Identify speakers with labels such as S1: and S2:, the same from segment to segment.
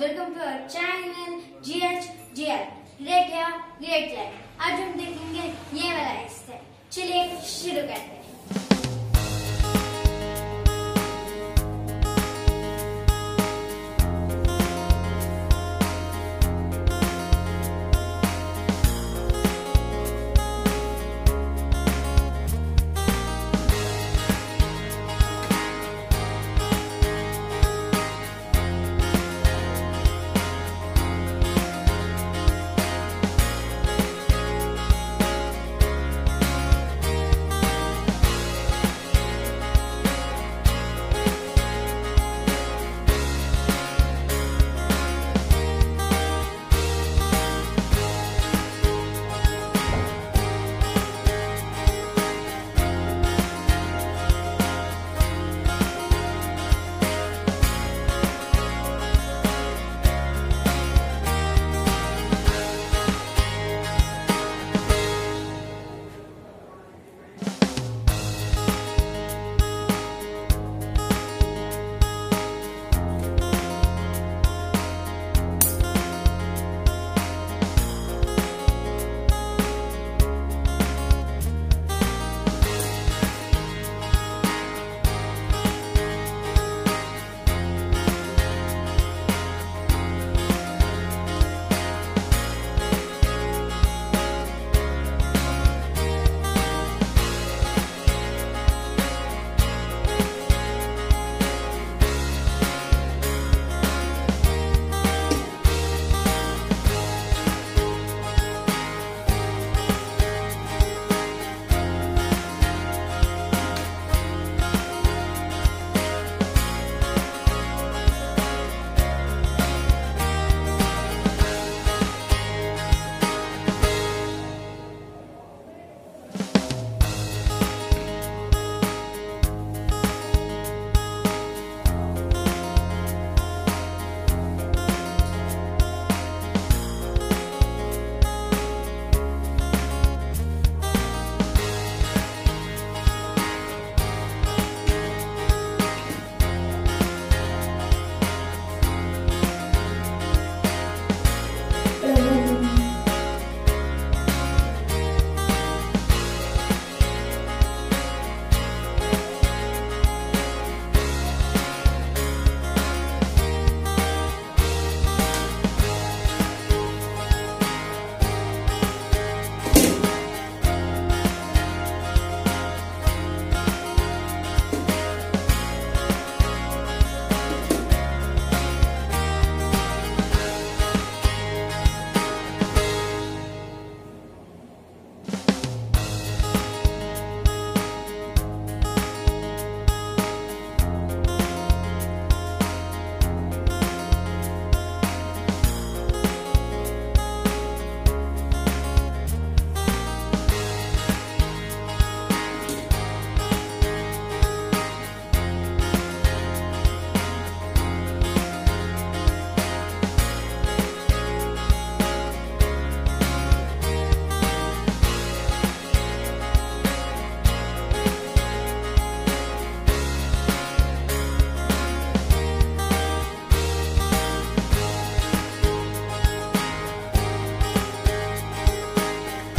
S1: Welcome to our channel G H G L great hair great life आज हम देखेंगे ये वाला हिस्सा चलिए शुरू करते हैं।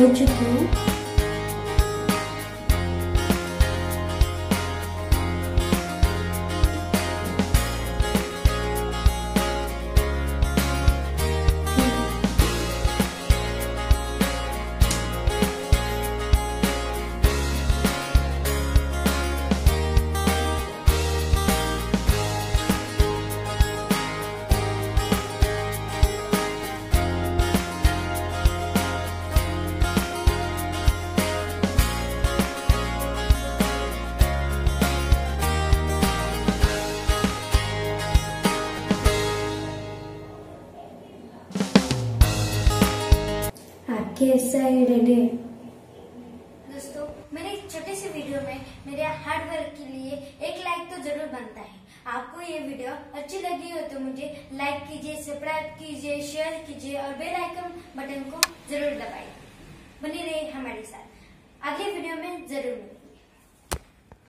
S2: हो चुकी हूँ आपके है रेडे?
S1: दोस्तों मेरे छोटे से वीडियो में मेरे हार्ड वर्क के लिए एक लाइक तो ज़रूर बनता है। आपको ये वीडियो अच्छी लगी हो तो मुझे लाइक कीजिए सब्सक्राइब कीजिए शेयर कीजिए और बेल आइकन बटन को ज़रूर दबाइए। बने रहे हमारे साथ। अगले वीडियो में ज़रूर मिलें